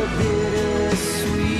bitter, bittersweet.